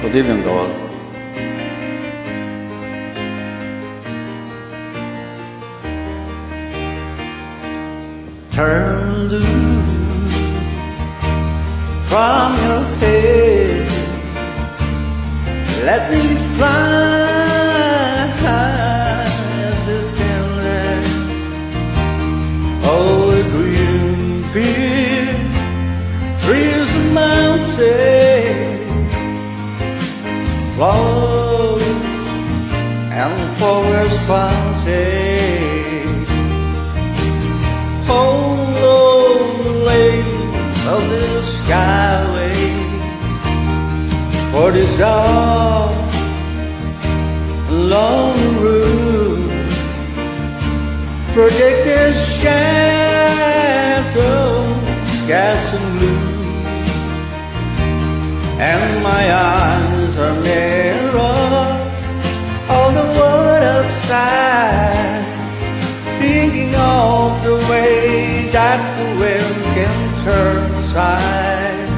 Good evening, all. Turn loose from your head. Let me fly. Flowers and forest planting. Hold the lanes of the skyway For this all along the route Projected shadows gas and blue And my eyes that the winds can turn aside.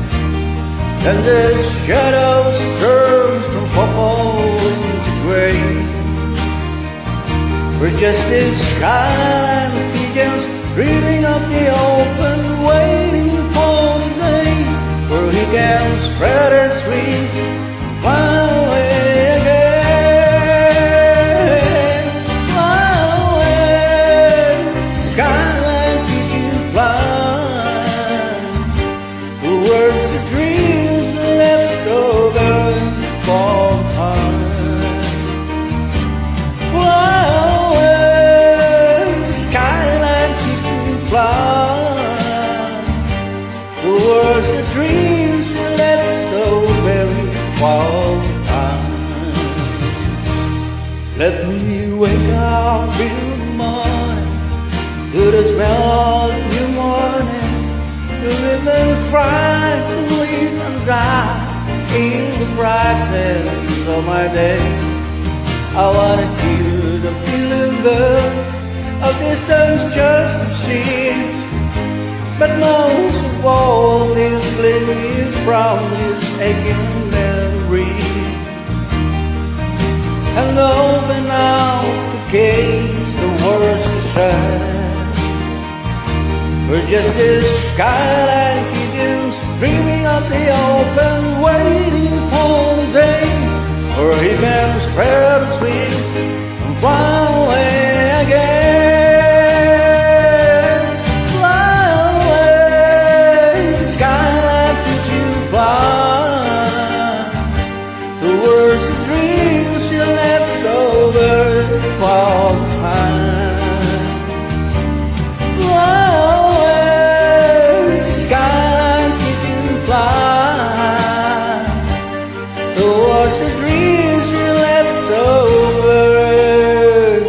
And the shadows turn from purple into gray. We're just this skyline pigeons dreaming Let me wake up in the morning. To the smell of new morning. To live and cry, to live and die In the brightness of my day. I wanna hear the feeling birds Of distance just obscene. But most of all is living from his aching And over now the gaze the words to shine We're just this skyline pigeons dreaming of the open Waiting for the day where he can spread his wings and fly Towards the dreams you left so very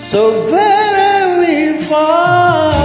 So very far